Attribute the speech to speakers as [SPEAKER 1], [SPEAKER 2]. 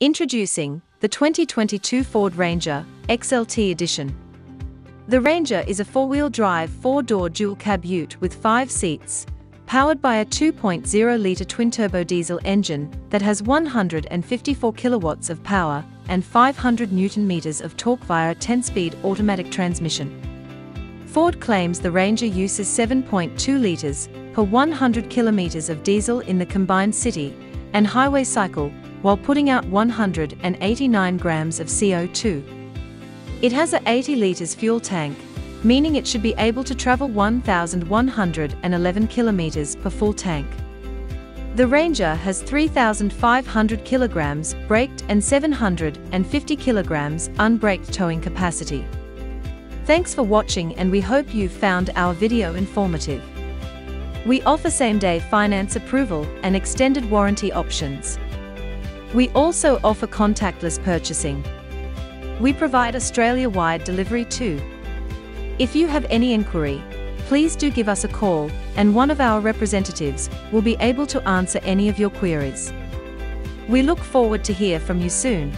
[SPEAKER 1] Introducing the 2022 Ford Ranger XLT Edition. The Ranger is a four-wheel drive, four-door dual-cab ute with five seats, powered by a 2.0-litre twin-turbo diesel engine that has 154 kilowatts of power and 500 newton-meters of torque via a 10-speed automatic transmission. Ford claims the Ranger uses 7.2 litres per 100 kilometres of diesel in the combined city and highway cycle while putting out 189 grams of CO2. It has a 80 litres fuel tank, meaning it should be able to travel 1,111 kilometres per full tank. The Ranger has 3,500 kilograms braked and 750 kilograms unbraked towing capacity. Thanks for watching and we hope you've found our video informative. We offer same-day finance approval and extended warranty options. We also offer contactless purchasing. We provide Australia-wide delivery too. If you have any inquiry, please do give us a call and one of our representatives will be able to answer any of your queries. We look forward to hear from you soon.